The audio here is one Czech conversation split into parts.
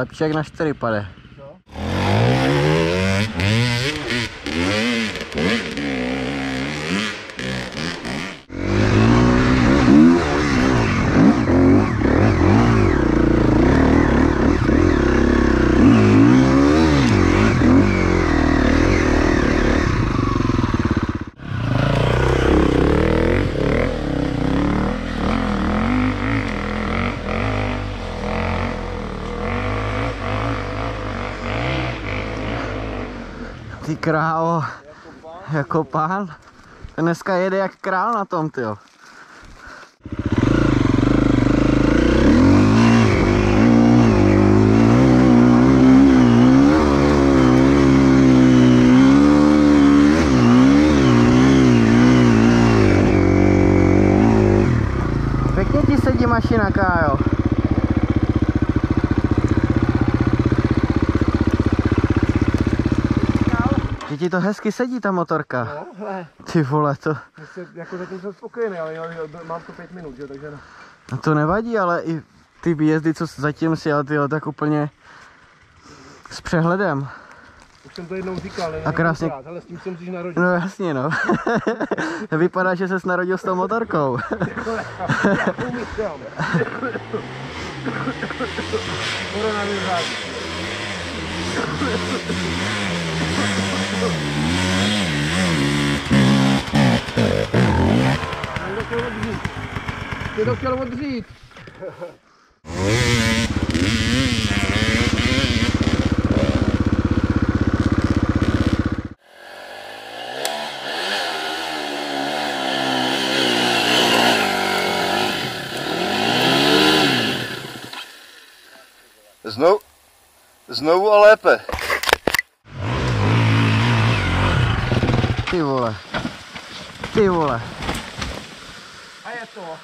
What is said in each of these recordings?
lepší jak na 4 pade. Ty krávo, jako pán. Ten dneska jede jak král na tom, tyjo. Mašina, Kájo. Že ti to hezky sedí, ta motorka. No, hele, Ty vole, to, jako zatím jsem spokojený, ale jo, jo, mám to pět minut, jo, takže no. no to nevadí, ale i ty výjezdy, co zatím si jel, tyjo, tak úplně s přehledem. Už jsem to jednou říkal, ne? A krásně- několikrát, Ale s tím se musíš narodit. No jasně, no. Vypadá, že ses narodil s tou motorkou. Koronavirus chtěl odřít. Někdo chtěl odřít. Znovu, znovu a lépe. Ty vole. Ty vole. A je to.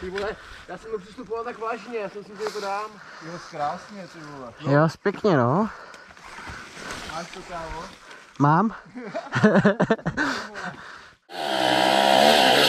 Ty vole, já jsem to přistupoval tak vážně, já jsem si že to dám. Jo, krásně, ty vole. Jo, pěkně, no. Máš to kámo? Mám?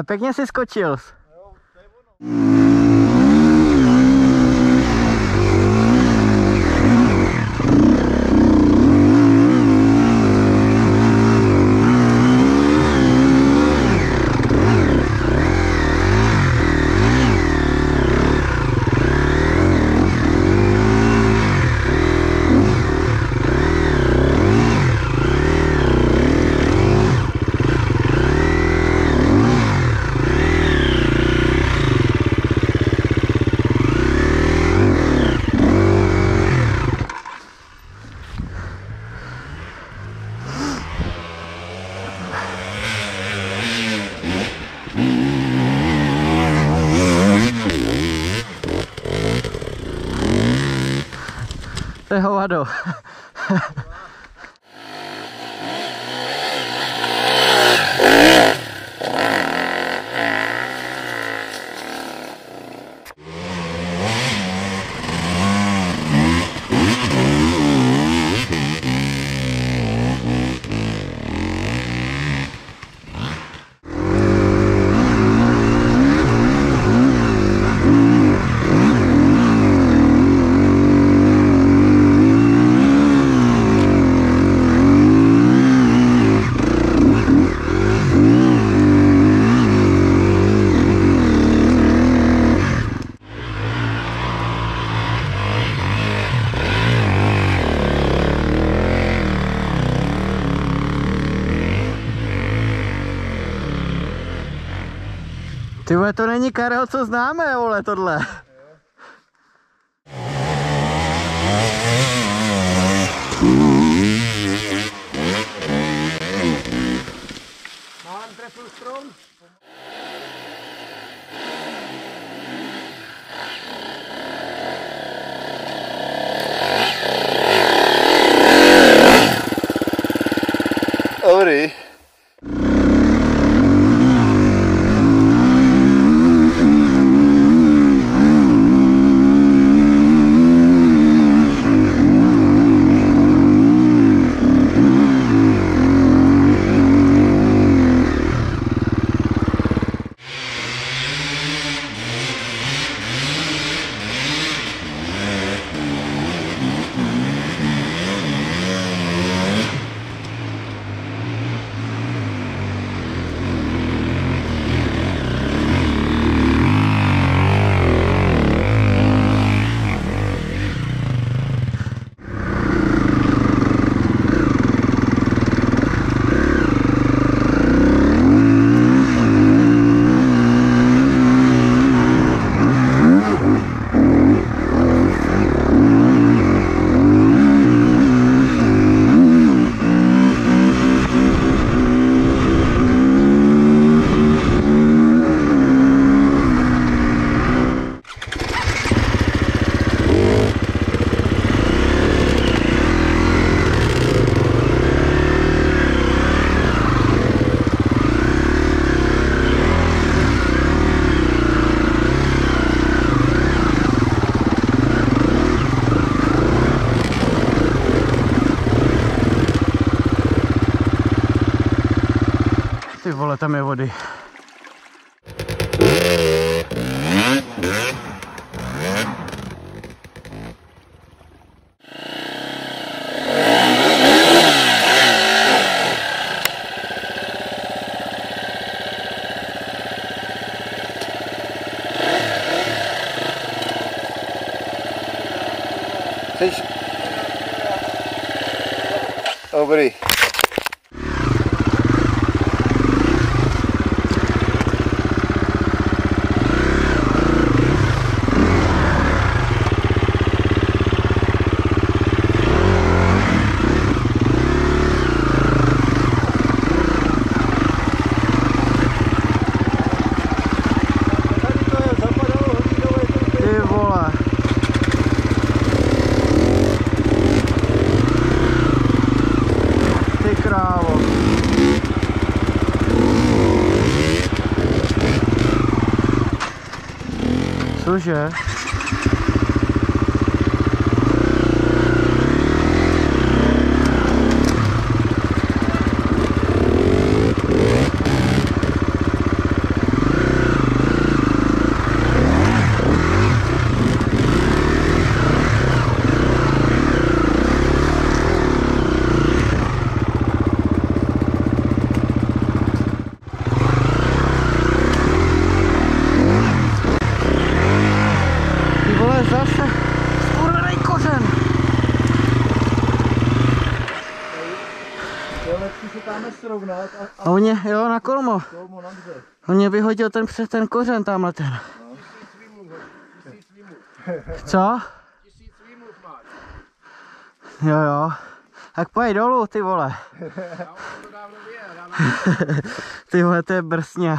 Ale pěkně si skočil. To je hovado. Ty vole, to není Karel, co známe, vole, tohle. Málem trefil strom. Dobrý. Ty vole, tam je vody. Dobrý. 同学 srovnat a, A on je, jo, na kolmo. kolmo na dře. On mě vyhodil ten přes ten kořen tamhle ten. Co? Výmluv máš. Jo, jo. Tak pojď dolů, ty vole. Ty vole, to je brsně.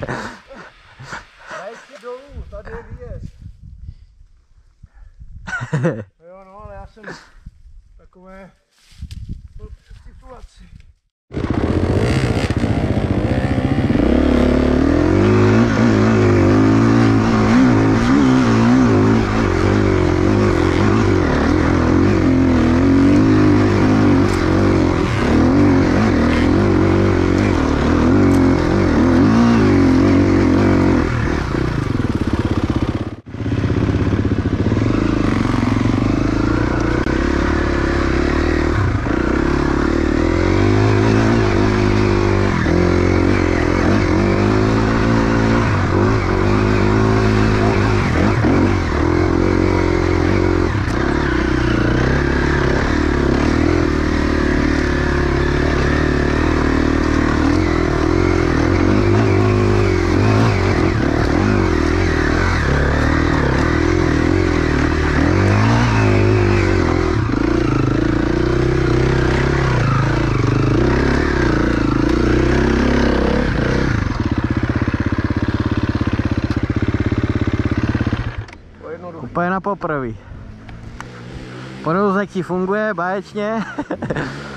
poprví. Podvozek ti funguje báječně.